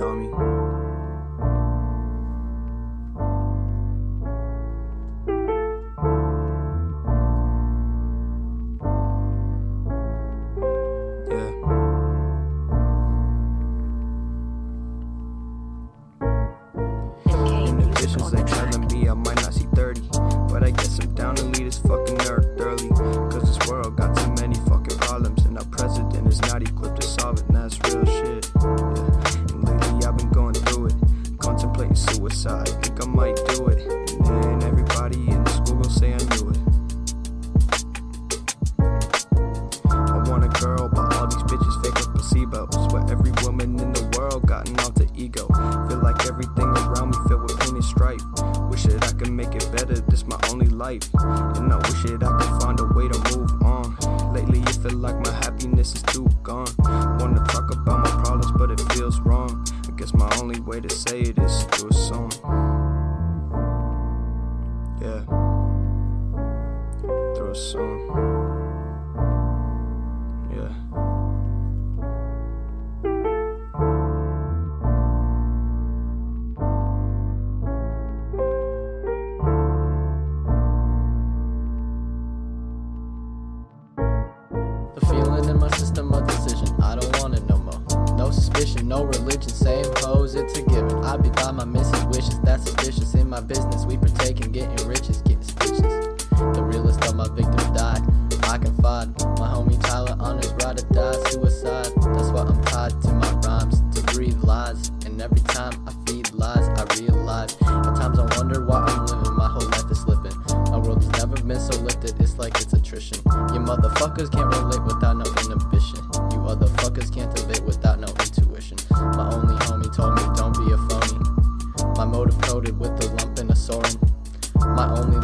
dummy. Yeah. Okay, ego. Feel like everything around me filled with pain and strife. Wish that I could make it better, this my only life. And I wish that I could find a way to move on. Lately, it feel like my happiness is too gone. Wanna talk about my problems, but it feels wrong. I guess my only way to say it is through a song. Yeah. Through a song. My system of decision, I don't want it no more. No suspicion, no religion, same pose, it's a given. I be by my missus' wishes, that's suspicious. In my business, we partake in getting riches, getting stitches. The realest of my victims died. I confide, it's like it's attrition. You motherfuckers can't relate without no inhibition. You other fuckers can't debate without no intuition. My only homie told me don't be a phony. My motive coded with a lump and a soaring. My only